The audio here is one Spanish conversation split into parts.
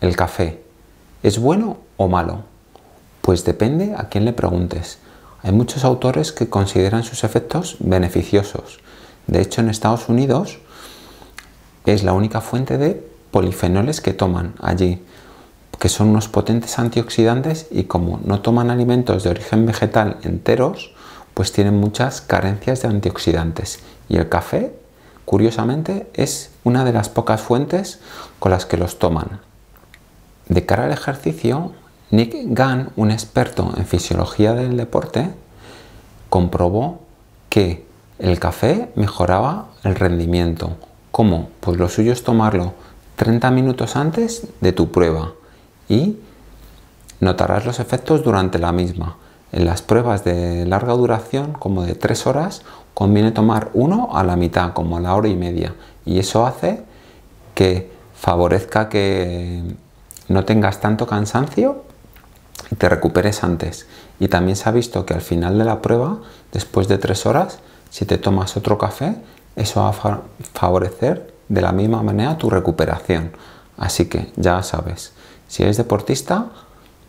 ¿El café es bueno o malo? Pues depende a quién le preguntes. Hay muchos autores que consideran sus efectos beneficiosos. De hecho, en Estados Unidos es la única fuente de polifenoles que toman allí, que son unos potentes antioxidantes y como no toman alimentos de origen vegetal enteros, pues tienen muchas carencias de antioxidantes. Y el café, curiosamente, es una de las pocas fuentes con las que los toman. De cara al ejercicio, Nick Gunn, un experto en fisiología del deporte, comprobó que el café mejoraba el rendimiento. ¿Cómo? Pues lo suyo es tomarlo 30 minutos antes de tu prueba y notarás los efectos durante la misma. En las pruebas de larga duración, como de 3 horas, conviene tomar uno a la mitad, como a la hora y media. Y eso hace que favorezca que no tengas tanto cansancio y te recuperes antes. Y también se ha visto que al final de la prueba, después de 3 horas, si te tomas otro café, eso va a favorecer de la misma manera tu recuperación. Así que ya sabes, si eres deportista,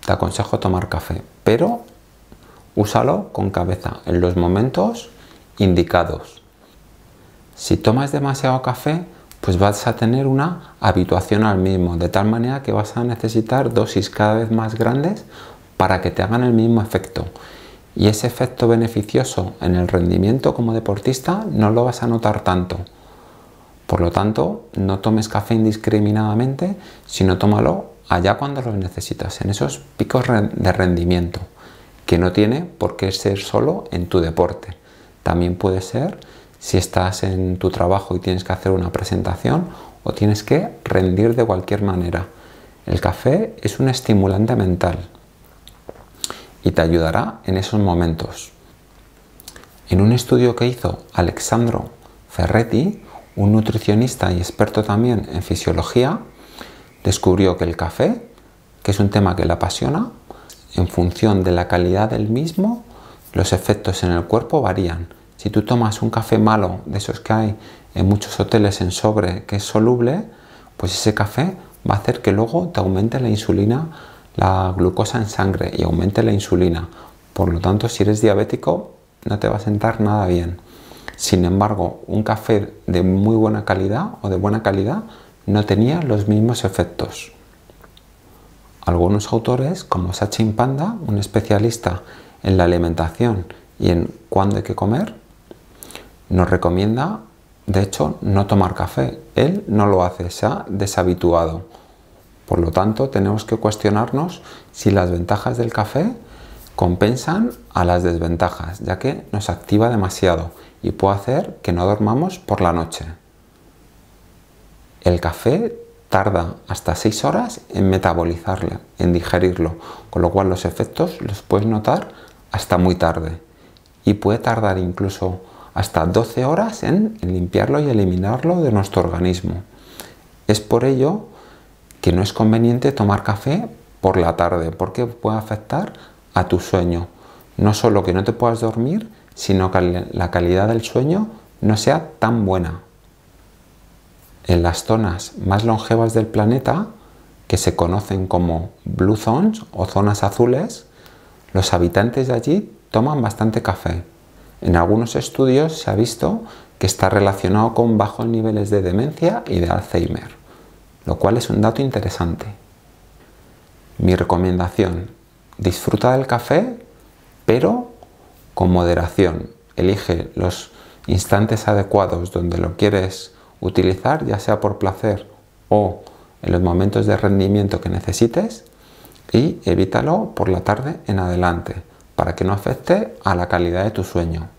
te aconsejo tomar café, pero úsalo con cabeza en los momentos indicados. Si tomas demasiado café, pues vas a tener una habituación al mismo, de tal manera que vas a necesitar dosis cada vez más grandes para que te hagan el mismo efecto. Y ese efecto beneficioso en el rendimiento como deportista no lo vas a notar tanto. Por lo tanto, no tomes café indiscriminadamente, sino tómalo allá cuando lo necesitas, en esos picos de rendimiento, que no tiene por qué ser solo en tu deporte. También puede ser si estás en tu trabajo y tienes que hacer una presentación o tienes que rendir de cualquier manera. El café es un estimulante mental y te ayudará en esos momentos. En un estudio que hizo Alexandro Ferretti, un nutricionista y experto también en fisiología, descubrió que el café, que es un tema que le apasiona, en función de la calidad del mismo, los efectos en el cuerpo varían. Si tú tomas un café malo, de esos que hay en muchos hoteles en sobre, que es soluble, pues ese café va a hacer que luego te aumente la insulina, la glucosa en sangre y aumente la insulina. Por lo tanto, si eres diabético, no te va a sentar nada bien. Sin embargo, un café de muy buena calidad o de buena calidad no tenía los mismos efectos. Algunos autores, como Sachin Panda, un especialista en la alimentación y en cuándo hay que comer, nos recomienda, de hecho, no tomar café. Él no lo hace, se ha deshabituado. Por lo tanto, tenemos que cuestionarnos si las ventajas del café compensan a las desventajas, ya que nos activa demasiado y puede hacer que no dormamos por la noche. El café tarda hasta 6 horas en metabolizarlo, en digerirlo, con lo cual los efectos los puedes notar hasta muy tarde. Y puede tardar incluso hasta 12 horas en, limpiarlo y eliminarlo de nuestro organismo. Es por ello que no es conveniente tomar café por la tarde, porque puede afectar a tu sueño. No solo que no te puedas dormir, sino que la calidad del sueño no sea tan buena. En las zonas más longevas del planeta, que se conocen como Blue Zones o zonas azules, los habitantes de allí toman bastante café. En algunos estudios se ha visto que está relacionado con bajos niveles de demencia y de Alzheimer, lo cual es un dato interesante. Mi recomendación, disfruta del café, pero con moderación. Elige los instantes adecuados donde lo quieres utilizar, ya sea por placer o en los momentos de rendimiento que necesites y evítalo por la tarde en adelante para que no afecte a la calidad de tu sueño.